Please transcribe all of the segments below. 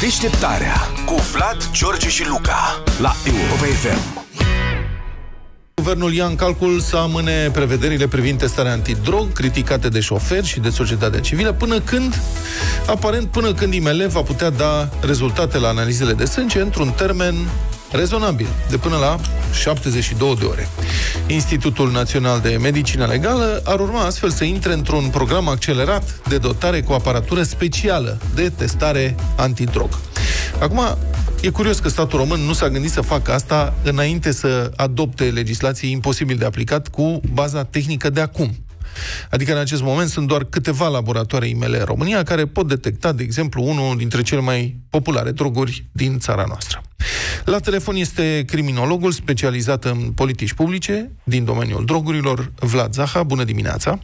Deșteptarea cu Vlad, George și Luca la Europa FM. Guvernul ia în calcul să amâne prevederile privind testarea antidrog criticate de șoferi și de societatea civilă până când, aparent până când IML va putea da rezultate la analizele de sânge într-un termen rezonabil, de până la 72 de ore. Institutul Național de Medicină Legală ar urma astfel să intre într-un program accelerat de dotare cu aparatură specială de testare antidrog. Acum, e curios că statul român nu s-a gândit să facă asta înainte să adopte legislație imposibil de aplicat cu baza tehnică de acum. Adică în acest moment sunt doar câteva laboratoare IML în România care pot detecta, de exemplu, unul dintre cele mai populare droguri din țara noastră. La telefon este criminologul specializat în politici publice din domeniul drogurilor, Vlad Zaha. Bună dimineața!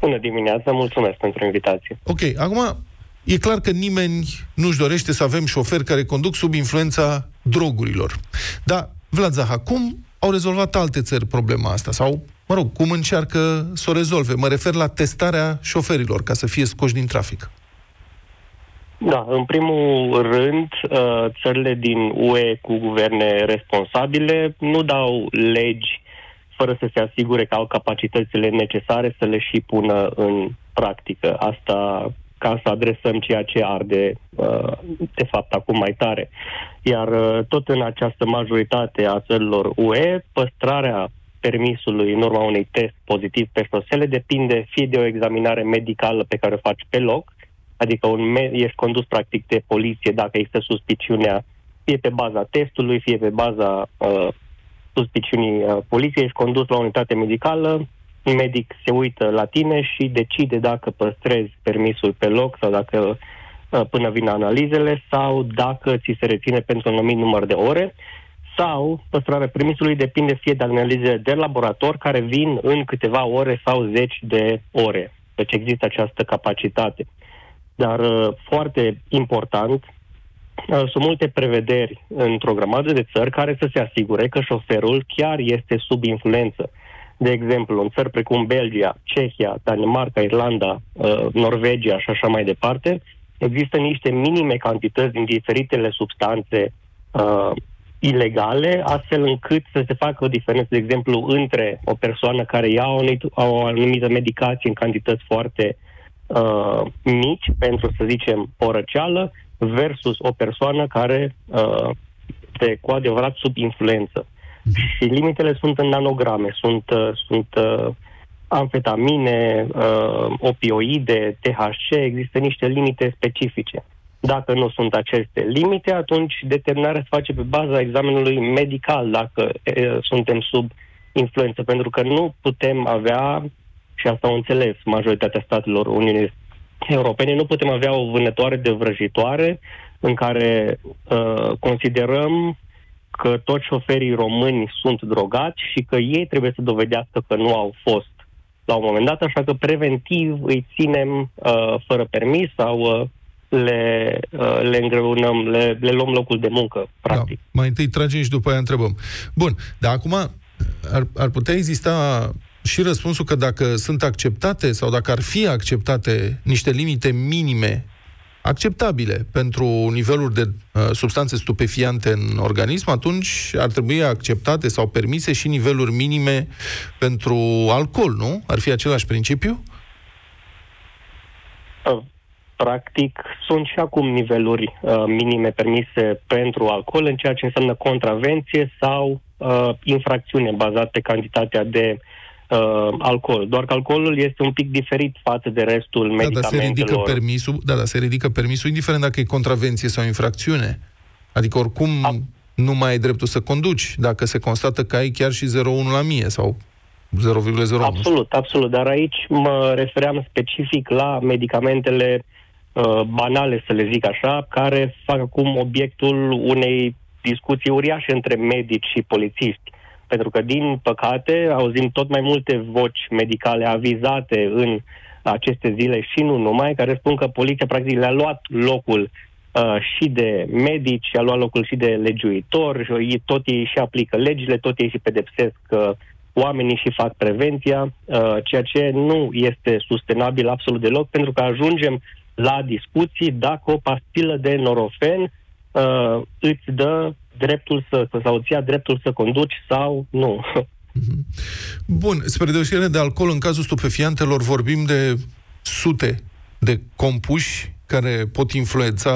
Bună dimineața, mulțumesc pentru invitație. Ok, acum e clar că nimeni nu-și dorește să avem șoferi care conduc sub influența drogurilor. Dar, Vlad Zaha, cum au rezolvat alte țări problema asta? Sau, mă rog, cum încearcă să o rezolve? Mă refer la testarea șoferilor ca să fie scoși din trafic. Da, în primul rând, uh, țările din UE cu guverne responsabile nu dau legi fără să se asigure că au capacitățile necesare să le și pună în practică. Asta ca să adresăm ceea ce arde, uh, de fapt, acum mai tare. Iar uh, tot în această majoritate a țărilor UE, păstrarea permisului în urma unui test pozitiv pe șosele depinde fie de o examinare medicală pe care o faci pe loc, adică un me- ești condus practic de poliție dacă există suspiciunea, fie pe baza testului, fie pe baza uh, suspiciunii uh, poliției, ești condus la o unitate medicală, un medic se uită la tine și decide dacă păstrezi permisul pe loc sau dacă uh, până vin analizele sau dacă ți se reține pentru un anumit număr de ore sau păstrarea permisului depinde fie de analizele de laborator care vin în câteva ore sau zeci de ore. Deci există această capacitate. Dar uh, foarte important, uh, sunt multe prevederi într-o grămadă de țări care să se asigure că șoferul chiar este sub influență. De exemplu, în țări precum Belgia, Cehia, Danemarca, Irlanda, uh, Norvegia și așa mai departe, există niște minime cantități din diferitele substanțe uh, ilegale, astfel încât să se facă o diferență, de exemplu, între o persoană care ia o, o anumită medicație în cantități foarte uh, mici pentru, să zicem, o răceală versus o persoană care uh, este cu adevărat sub influență. Și limitele sunt în nanograme, sunt, uh, sunt uh, amfetamine, uh, opioide, THC, există niște limite specifice. Dacă nu sunt aceste limite, atunci determinarea se face pe baza examenului medical, dacă e, suntem sub influență, pentru că nu putem avea și asta au înțeles majoritatea statelor Uniunii Europene, nu putem avea o vânătoare de vrăjitoare în care uh, considerăm că toți șoferii români sunt drogați și că ei trebuie să dovedească că nu au fost la un moment dat, așa că preventiv îi ținem uh, fără permis sau uh, le, uh, le îngreunăm, le, le luăm locul de muncă, practic. Da. Mai întâi tragem și după aia întrebăm. Bun, dar acum ar, ar putea exista și răspunsul că dacă sunt acceptate sau dacă ar fi acceptate niște limite minime acceptabile pentru niveluri de uh, substanțe stupefiante în organism, atunci ar trebui acceptate sau permise și niveluri minime pentru alcool, nu? Ar fi același principiu? Uh, practic, sunt și acum niveluri uh, minime permise pentru alcool în ceea ce înseamnă contravenție sau uh, infracțiune bazată pe cantitatea de uh, alcool. Doar că alcoolul este un pic diferit față de restul da, medicamentelor. Da, se ridică permisul, da, da, se ridică permisul indiferent dacă e contravenție sau infracțiune. Adică oricum A... nu mai ai dreptul să conduci dacă se constată că ai chiar și 0,1 la mie sau 0,01. Absolut, absolut. Dar aici mă refeream specific la medicamentele uh, banale, să le zic așa, care fac acum obiectul unei discuții uriașe între medici și polițiști pentru că, din păcate, auzim tot mai multe voci medicale avizate în aceste zile și nu numai, care spun că poliția practic le-a luat locul uh, și de medici, a luat locul și de legiuitori, tot ei și aplică legile, tot ei și pedepsesc uh, oamenii și fac prevenția, uh, ceea ce nu este sustenabil absolut deloc, pentru că ajungem la discuții dacă o pastilă de norofen uh, îți dă dreptul să, sau îți ia dreptul să conduci sau nu. Mhm. Bun, spre deosebire de alcool, în cazul stupefiantelor vorbim de sute de compuși care pot influența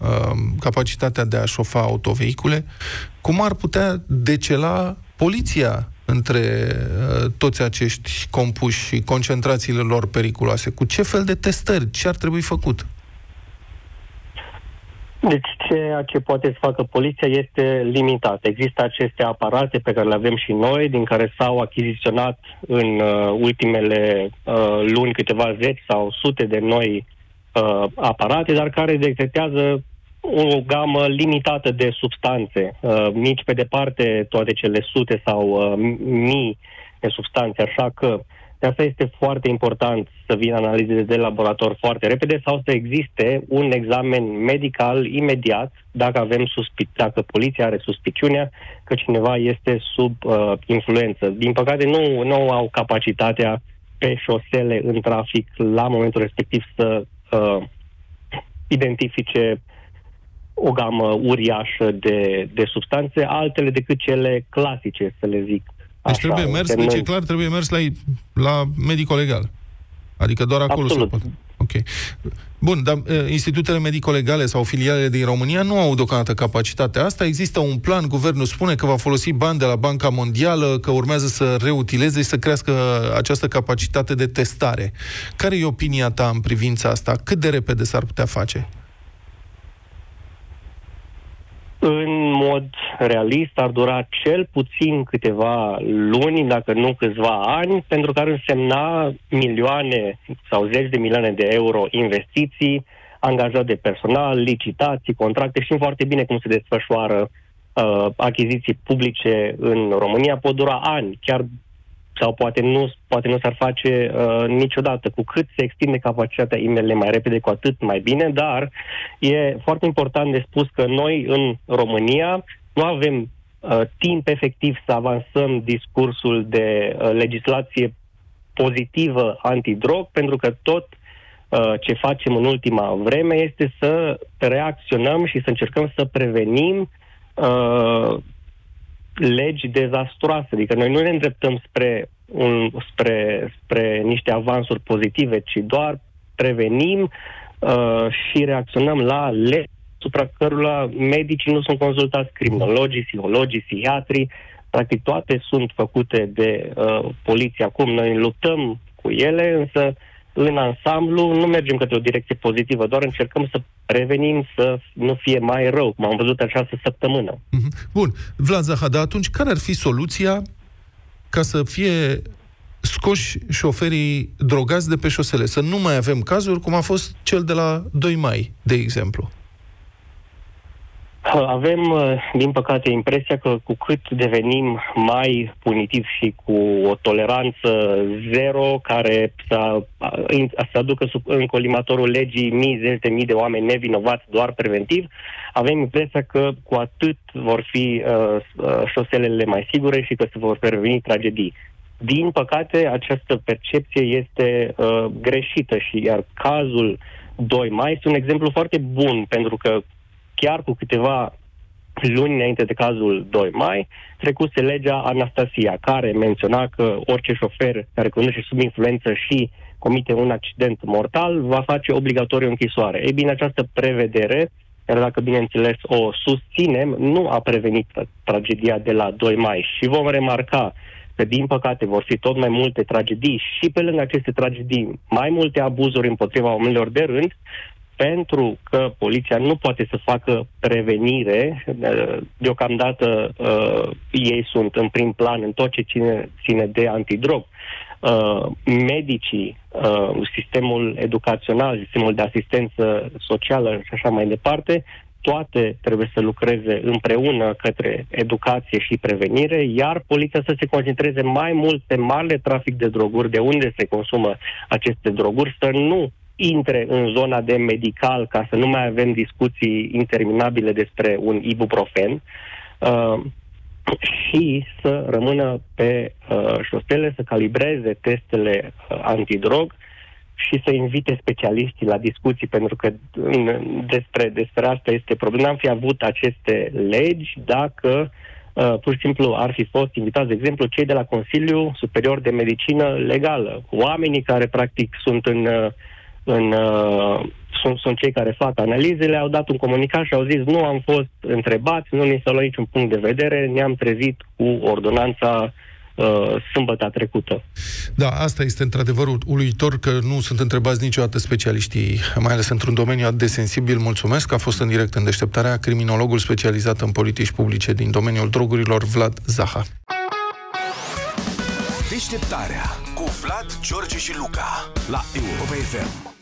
uh, capacitatea de a șofa autovehicule. Cum ar putea decela poliția între uh, toți acești compuși și concentrațiile lor periculoase? Cu ce fel de testări? Ce ar trebui făcut? Deci ceea ce poate să facă poliția este limitat. Există aceste aparate pe care le avem și noi, din care s-au achiziționat în uh, ultimele uh, luni câteva zeci sau sute de noi uh, aparate, dar care detectează o gamă limitată de substanțe, uh, nici pe departe toate cele sute sau uh, mii de substanțe, așa că de asta este foarte important să vină analize de laborator foarte repede sau să existe un examen medical imediat dacă avem suspi- dacă poliția are suspiciunea că cineva este sub uh, influență. Din păcate nu, nu au capacitatea pe șosele în trafic la momentul respectiv să uh, identifice o gamă uriașă de, de substanțe, altele decât cele clasice, să le zic. Deci Așa, trebuie mers, deci e clar, trebuie mers la, la medico legal. Adică doar acolo Absolut. se poate. Ok. Bun, dar uh, institutele medico-legale sau filialele din România nu au deocamdată capacitatea asta. Există un plan, guvernul spune că va folosi bani de la Banca Mondială, că urmează să reutileze și să crească această capacitate de testare. Care e opinia ta în privința asta? Cât de repede s-ar putea face? În mod realist ar dura cel puțin câteva luni, dacă nu câțiva ani, pentru că ar însemna milioane sau zeci de milioane de euro investiții, angajat de personal, licitații, contracte. Știm foarte bine cum se desfășoară uh, achiziții publice în România. Pot dura ani, chiar sau poate nu, poate nu s-ar face uh, niciodată. Cu cât se extinde capacitatea e mai repede, cu atât mai bine, dar e foarte important de spus că noi în România nu avem uh, timp efectiv să avansăm discursul de uh, legislație pozitivă antidrog, pentru că tot uh, ce facem în ultima vreme este să reacționăm și să încercăm să prevenim uh, legi dezastroase. Adică noi nu ne îndreptăm spre, un, spre, spre niște avansuri pozitive, ci doar prevenim uh, și reacționăm la legi supra cărora medicii nu sunt consultați, criminologii, psihologii, psihiatrii, practic toate sunt făcute de uh, poliție acum. Noi luptăm cu ele, însă uh, în ansamblu nu mergem către o direcție pozitivă, doar încercăm să revenim să nu fie mai rău, cum am văzut această săptămână. Mhm. Bun. Vlad Zahada, atunci care ar fi soluția ca să fie scoși șoferii drogați de pe șosele? Să nu mai avem cazuri cum a fost cel de la 2 mai, de exemplu. Avem, uh, din păcate, impresia că cu cât devenim mai punitivi și cu o toleranță zero care să, uh, să aducă sub, în colimatorul legii mii, zeci de mii de oameni nevinovați doar preventiv, avem impresia că cu atât vor fi uh, uh șoselele mai sigure și că se vor preveni tragedii. Din păcate, această percepție este uh, greșită și iar cazul 2 mai este un exemplu foarte bun pentru că chiar cu câteva luni înainte de cazul 2 mai, trecuse legea Anastasia, care menționa că orice șofer care conduce sub influență și comite un accident mortal va face obligatoriu închisoare. Ei bine, această prevedere, iar dacă bineînțeles o susținem, nu a prevenit tragedia de la 2 mai și vom remarca că din păcate vor fi tot mai multe tragedii și pe lângă aceste tragedii mai multe abuzuri împotriva oamenilor de rând, pentru că poliția nu poate să facă prevenire, deocamdată uh, ei sunt în prim plan în tot ce ține, ține de antidrog. Uh, medicii, uh, sistemul educațional, sistemul de asistență socială și așa mai departe, toate trebuie să lucreze împreună către educație și prevenire, iar poliția să se concentreze mai mult pe marele trafic de droguri, de unde se consumă aceste droguri, să nu intre în zona de medical ca să nu mai avem discuții interminabile despre un ibuprofen uh, și să rămână pe uh, șosele, să calibreze testele uh, antidrog și să invite specialiștii la discuții, pentru că despre, despre asta este problema. N-am fi avut aceste legi dacă uh, pur și simplu ar fi fost invitați, de exemplu, cei de la Consiliul Superior de Medicină Legală, oamenii care practic sunt în, uh, în uh, sunt, sunt cei care fac analizele, au dat un comunicat și au zis nu am fost întrebați, nu ni s-a luat niciun punct de vedere, ne-am trezit cu ordonanța uh, sâmbătă trecută. Da, asta este într-adevăr uluitor că nu sunt întrebați niciodată specialiștii, mai ales într-un domeniu atât de sensibil. Mulțumesc că a fost în direct în deșteptarea criminologul specializat în politici publice din domeniul drogurilor, Vlad Zaha. Deșteptarea cu Vlad, George și Luca la Europa FM.